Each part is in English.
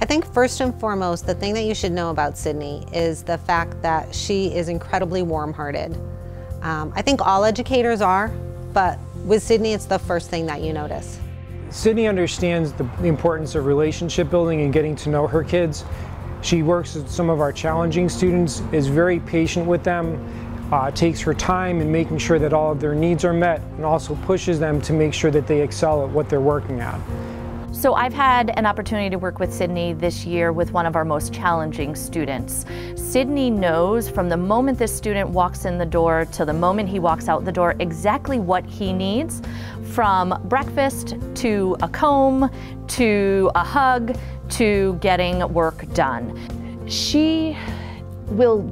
I think first and foremost, the thing that you should know about Sydney is the fact that she is incredibly warm-hearted. Um, I think all educators are, but with Sydney, it's the first thing that you notice. Sydney understands the, importance of relationship building and getting to know her kids. She works with some of our challenging students, is very patient with them, uh, takes her time in making sure that all of their needs are met, and also pushes them to make sure that they excel at what they're working at. So I've had an opportunity to work with Sydney this year with one of our most challenging students. Sydney knows from the moment this student walks in the door to the moment he walks out the door exactly what he needs from breakfast to a comb to a hug to getting work done. She will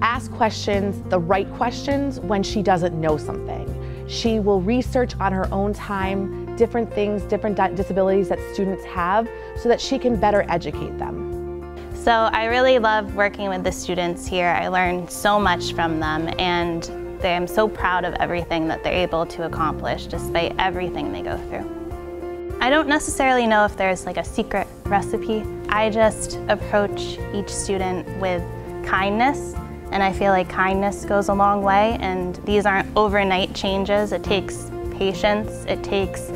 ask questions, the right questions, when she doesn't know something. She will research on her own time different things, different disabilities that students have so that she can better educate them. So I really love working with the students here. I learn so much from them and I'm so proud of everything that they're able to accomplish despite everything they go through. I don't necessarily know if there's like a secret recipe. I just approach each student with kindness and I feel like kindness goes a long way and these aren't overnight changes. It takes patience, it takes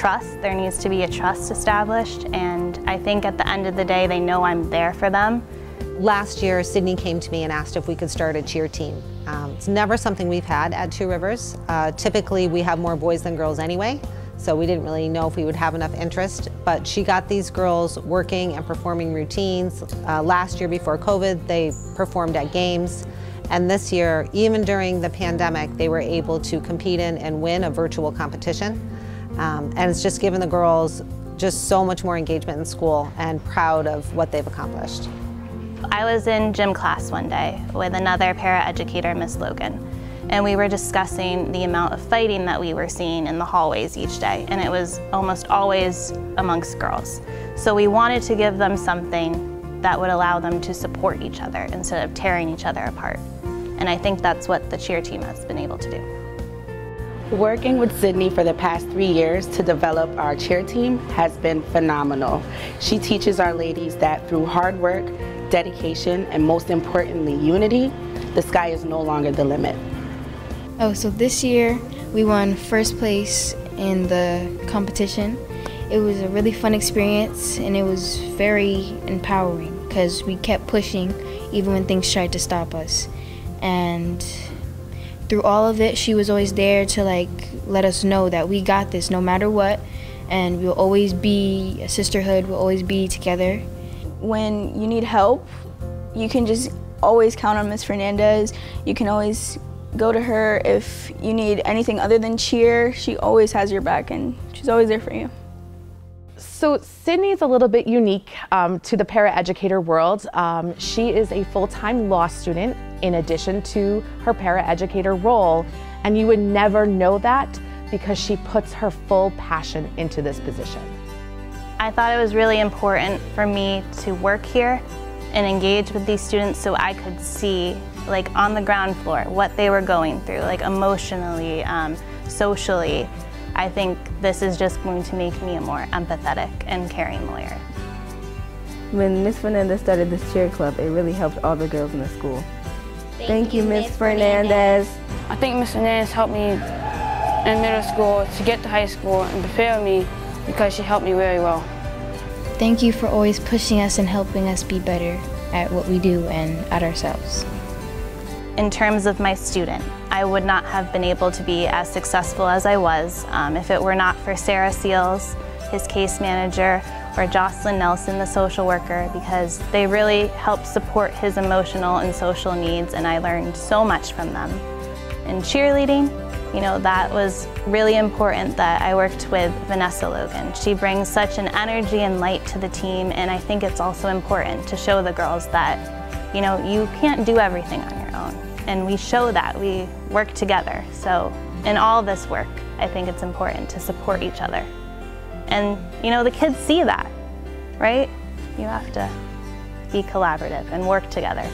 trust. There needs to be a trust established and I think at the end of the day they know I'm there for them. Last year Sydney came to me and asked if we could start a cheer team. Um, it's never something we've had at Two Rivers. Uh, typically we have more boys than girls anyway so we didn't really know if we would have enough interest. But she got these girls working and performing routines. Uh, last year before COVID, they performed at games. And this year, even during the pandemic, they were able to compete in and win a virtual competition. Um, and it's just given the girls just so much more engagement in school and proud of what they've accomplished. I was in gym class one day with another paraeducator, Miss Logan and we were discussing the amount of fighting that we were seeing in the hallways each day, and it was almost always amongst girls. So we wanted to give them something that would allow them to support each other instead of tearing each other apart. And I think that's what the cheer team has been able to do. Working with Sydney for the past three years to develop our cheer team has been phenomenal. She teaches our ladies that through hard work, dedication, and most importantly, unity, the sky is no longer the limit. Oh, so this year we won first place in the competition. It was a really fun experience and it was very empowering because we kept pushing even when things tried to stop us. And through all of it, she was always there to like let us know that we got this no matter what and we'll always be a sisterhood, we'll always be together. When you need help, you can just always count on Miss Fernandez. You can always go to her if you need anything other than cheer. She always has your back and she's always there for you. So Sydney's a little bit unique um, to the paraeducator world. Um, she is a full-time law student in addition to her paraeducator role, and you would never know that because she puts her full passion into this position. I thought it was really important for me to work here and engage with these students so I could see like on the ground floor, what they were going through, like emotionally, um, socially. I think this is just going to make me a more empathetic and caring lawyer. When Miss Fernandez started this cheer club, it really helped all the girls in the school. Thank, Thank you, Miss Fernandez. I think Miss Fernandez helped me in middle school to get to high school and prepare me because she helped me very well. Thank you for always pushing us and helping us be better at what we do and at ourselves in terms of my student. I would not have been able to be as successful as I was um, if it were not for Sarah Seals, his case manager, or Jocelyn Nelson, the social worker, because they really helped support his emotional and social needs and I learned so much from them. In cheerleading, you know, that was really important that I worked with Vanessa Logan. She brings such an energy and light to the team and I think it's also important to show the girls that, you know, you can't do everything on your own and we show that we work together. So in all this work, I think it's important to support each other. And you know, the kids see that, right? You have to be collaborative and work together.